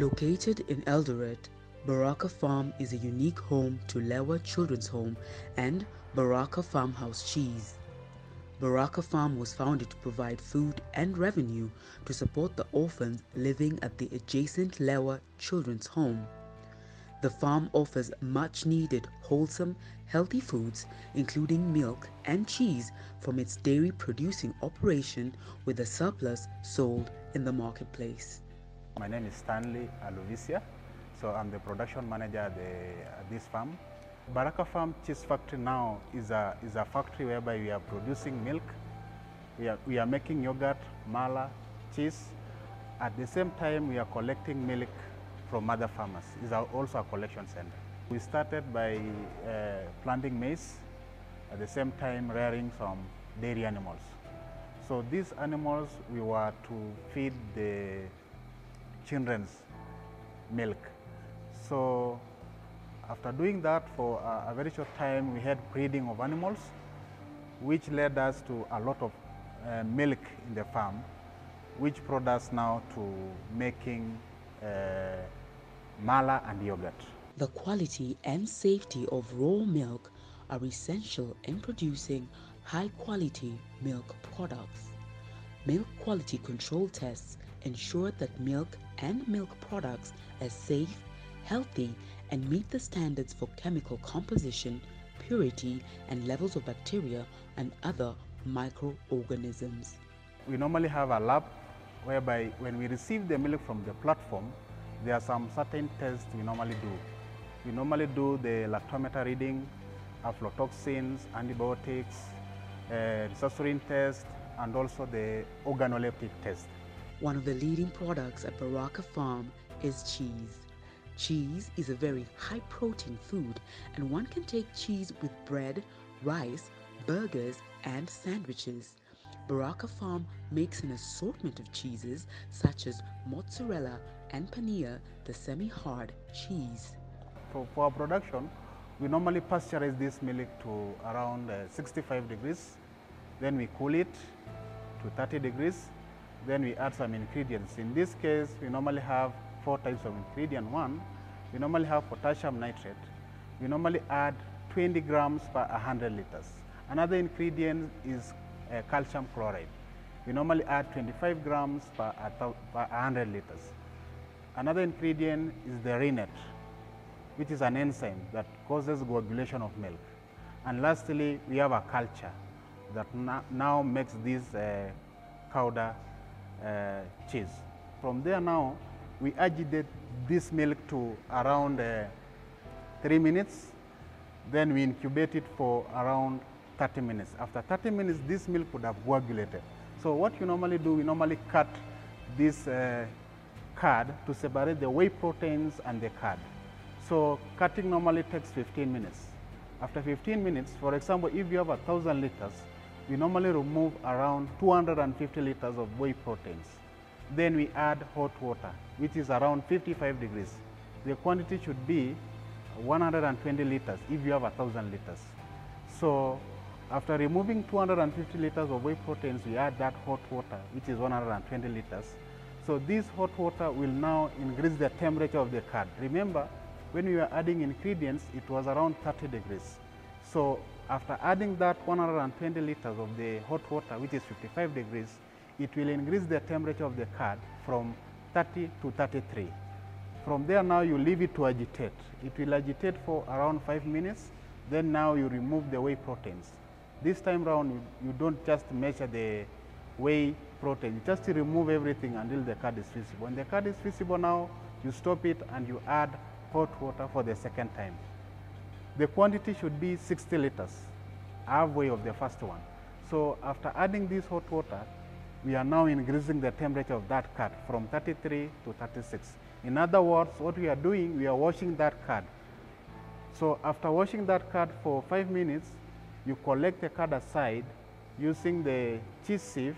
Located in Eldoret, Baraka Farm is a unique home to Lewa Children's Home and Baraka Farmhouse Cheese. Baraka Farm was founded to provide food and revenue to support the orphans living at the adjacent Lewa Children's Home. The farm offers much needed, wholesome, healthy foods, including milk and cheese from its dairy producing operation with a surplus sold in the marketplace. My name is Stanley Alovisia, so I'm the production manager at, the, at this farm. Baraka Farm Cheese Factory now is a, is a factory whereby we are producing milk, we are, we are making yogurt, mala, cheese. At the same time, we are collecting milk from other farmers. It's also a collection center. We started by uh, planting maize, at the same time rearing some dairy animals. So these animals we were to feed the children's milk. So after doing that for a, a, very short time, we had breeding of animals, which led us to a lot of uh, milk in the farm, which brought us now to making uh, mala and yogurt. The quality and safety of raw milk are essential in producing high quality milk products. Milk quality control tests ensure that milk and milk products are safe, healthy, and meet the standards for chemical composition, purity, and levels of bacteria and other microorganisms. We normally have a lab whereby when we receive the milk from the platform, there are some certain tests we normally do. We normally do the lactometer reading, aflatoxins, antibiotics, uh, resazurin test, and also the organoleptic test. One of the leading products at Baraka Farm is cheese. Cheese is a very high protein food and one can take cheese with bread, rice, burgers and sandwiches. Baraka Farm makes an assortment of cheeses such as mozzarella and paneer, the semi-hard cheese. For, for our production, we normally pasteurize this milk to around uh, 65 degrees. Then we cool it to 30 degrees. Then we add some ingredients. In this case, we normally have four types of ingredient. One, we normally have potassium nitrate. We normally add 20 grams per 100 liters. Another ingredient is uh, calcium chloride. We normally add 25 grams per, per 100 liters. Another ingredient is the rennet, which is an enzyme that causes coagulation of milk. And lastly, we have a culture that now makes this uh, Gouda uh, cheese. From there now, we agitate this milk to around uh, 3 minutes, then we incubate it for around 30 minutes. After 30 minutes, this milk would have coagulated. So what you normally do, we normally cut this uh, curd to separate the whey proteins and the curd. So cutting normally takes 15 minutes. After 15 minutes, for example, if you have 1,000 liters, we normally remove around 250 liters of whey proteins. Then we add hot water, which is around 55 degrees. The quantity should be 120 liters if you have 1,000 liters. So after removing 250 liters of whey proteins, we add that hot water, which is 120 liters. So this hot water will now increase the temperature of the curd. Remember, when we were adding ingredients, it was around 30 degrees. So after adding that 120 liters of the hot water, which is 55 degrees, it will increase the temperature of the curd from 30 to 33. From there now you leave it to agitate. It will agitate for around 5 minutes, then now you remove the whey proteins. This time round you, you don't just measure the whey protein, you just remove everything until the curd is visible. When the curd is visible now, you stop it and you add hot water for the second time. The quantity should be 60 liters, halfway of the first one. So after adding this hot water, we are now increasing the temperature of that curd from 33 to 36. In other words, what we are doing, we are washing that curd. So after washing that curd for five minutes, you collect the curd aside using the cheese sieve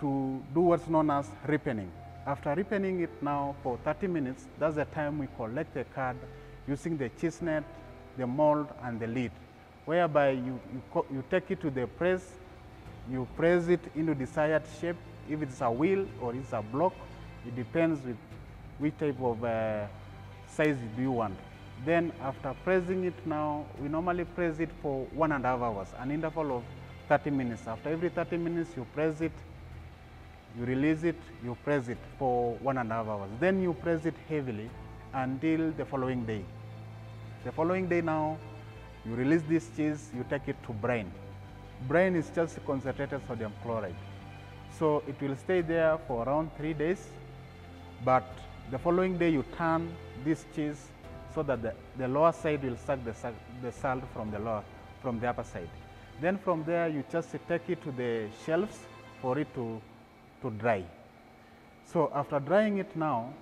to do what's known as ripening. After ripening it now for 30 minutes, that's the time we collect the curd using the cheese net, the mold, and the lid, whereby you, you, you take it to the press, you press it into desired shape, if it's a wheel or it's a block, It depends with which type of uh, size do you want. Then after pressing it now, we normally press it for one and a half hours, an interval of 30 minutes. After every 30 minutes, you press it, you release it, you press it for one and a half hours. Then you press it heavily until the following day. The following day now, you release this cheese, you take it to brine. Brine is just concentrated sodium chloride. So it will stay there for around three days, but the following day you turn this cheese so that the, the lower side will suck the, the salt from the lower, from the upper side. Then from there you just take it to the shelves for it to, to dry. So after drying it now,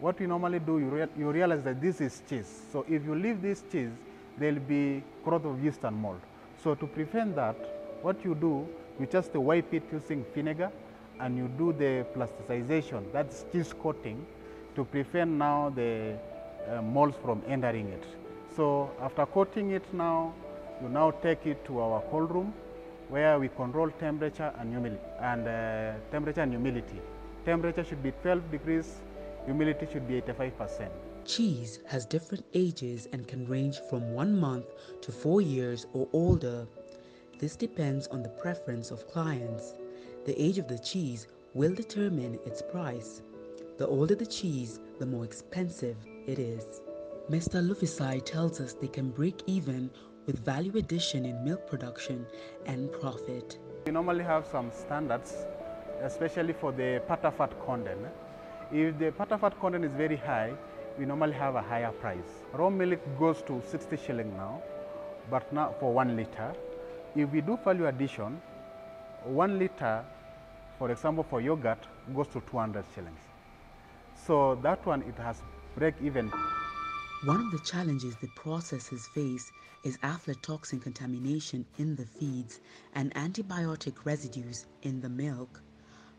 what you normally do, you, you realize that this is cheese. So if you leave this cheese, there will be growth of yeast and mold. So to prevent that, what you do, you just wipe it using vinegar and you do the plasticization, that's cheese coating, to prevent now the uh, molds from entering it. So after coating it now, you now take it to our cold room where we control temperature and and uh, temperature and humidity. Temperature should be 12 degrees, humidity should be 85%. Cheese has different ages and can range from one month to four years or older. This depends on the preference of clients. The age of the cheese will determine its price. The older the cheese, the more expensive it is. Mr. Lufisai tells us they can break even with value addition in milk production and profit. We normally have some standards, especially for the butter fat content. If the butter fat content is very high, we normally have a higher price. Raw milk goes to 60 shilling now, but now for one liter. If we do value addition, one liter, for example, for yogurt, goes to 200 shillings. So that one, it has break even. One of the challenges the processors face is aflatoxin contamination in the feeds and antibiotic residues in the milk.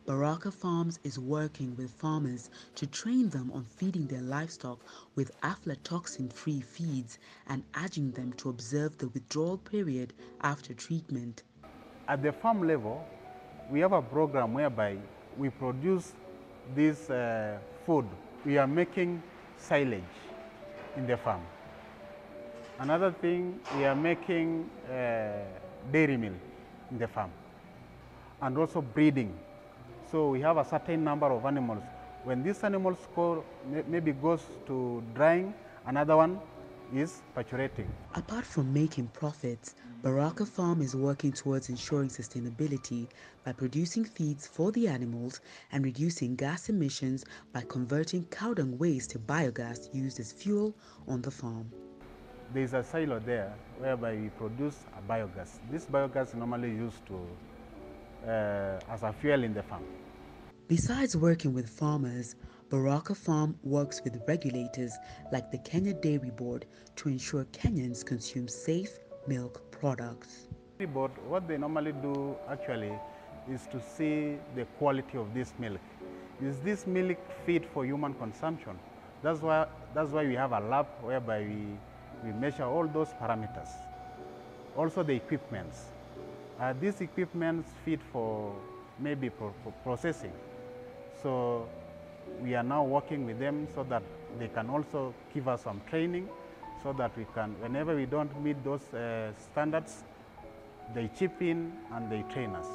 Baraka Farms is working with farmers to train them on feeding their livestock with aflatoxin-free feeds and urging them to observe the withdrawal period after treatment. At the farm level, we have a program whereby we produce this uh, food. We are making silage in the farm. Another thing, we are making uh, dairy milk in the farm and also breeding. So we have a certain number of animals. When these animals go, maybe goes to drying, another one is parturating. Apart from making profits, Baraka Farm is working towards ensuring sustainability by producing feeds for the animals and reducing gas emissions by converting cow dung waste to biogas used as fuel on the farm. There is a silo there whereby we produce a biogas. This biogas is normally used to, uh, as a fuel in the farm. Besides working with farmers, Baraka Farm works with regulators like the Kenya Dairy Board to ensure Kenyans consume safe milk products. Dairy Board, what they normally do actually is to see the quality of this milk. Is this milk fit for human consumption? That's why, that's why we have a lab whereby we, we measure all those parameters. Also the equipments. Uh, these equipments fit for maybe for, for processing. So we are now working with them so that they can also give us some training so that we can, whenever we don't meet those uh, standards, they chip in and they train us.